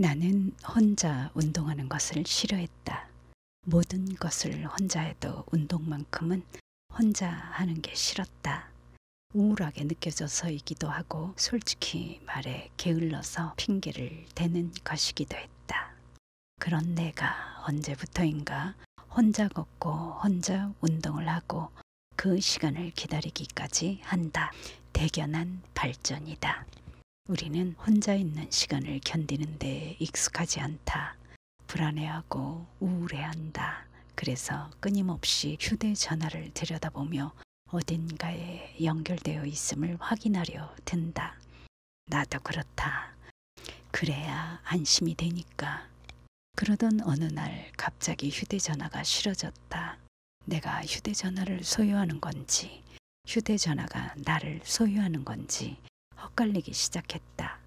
나는 혼자 운동하는 것을 싫어했다. 모든 것을 혼자 해도 운동만큼은 혼자 하는 게 싫었다. 우울하게 느껴져서이기도 하고 솔직히 말해 게을러서 핑계를 대는 것이기도 했다. 그런 내가 언제부터인가 혼자 걷고 혼자 운동을 하고 그 시간을 기다리기까지 한다. 대견한 발전이다. 우리는 혼자 있는 시간을 견디는데 익숙하지 않다. 불안해하고 우울해한다. 그래서 끊임없이 휴대전화를 들여다보며 어딘가에 연결되어 있음을 확인하려 든다. 나도 그렇다. 그래야 안심이 되니까. 그러던 어느 날 갑자기 휴대전화가 싫어졌다. 내가 휴대전화를 소유하는 건지, 휴대전화가 나를 소유하는 건지 헛갈리기 시작했다.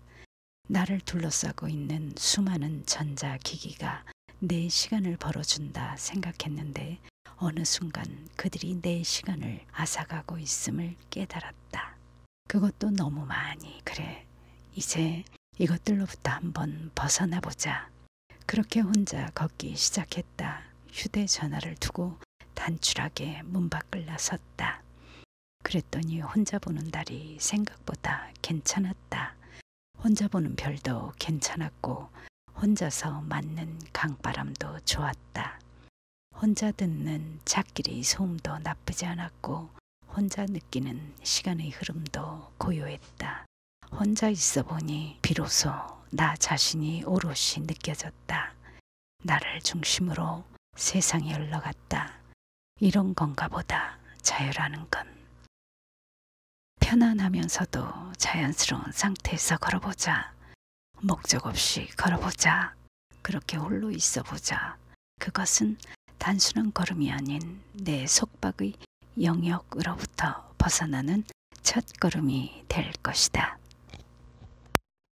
나를 둘러싸고 있는 수많은 전자기기가 내 시간을 벌어준다 생각했는데 어느 순간 그들이 내 시간을 앗아가고 있음을 깨달았다. 그것도 너무 많이 그래. 이제 이것들로부터 한번 벗어나 보자. 그렇게 혼자 걷기 시작했다. 휴대전화를 두고 단출하게 문 밖을 나섰다. 그랬더니 혼자 보는 달이 생각보다 괜찮았다. 혼자 보는 별도 괜찮았고 혼자서 맞는 강바람도 좋았다. 혼자 듣는 잣길이 소음도 나쁘지 않았고 혼자 느끼는 시간의 흐름도 고요했다. 혼자 있어 보니 비로소 나 자신이 오롯이 느껴졌다. 나를 중심으로 세상이 흘러갔다. 이런 건가 보다 자유라는 건. 편안하면서도 자연스러운 상태에서 걸어보자. 목적 없이 걸어보자. 그렇게 홀로 있어 보자. 그것은 단순한 걸음이 아닌 내 속박의 영역으로부터 벗어나는 첫 걸음이 될 것이다.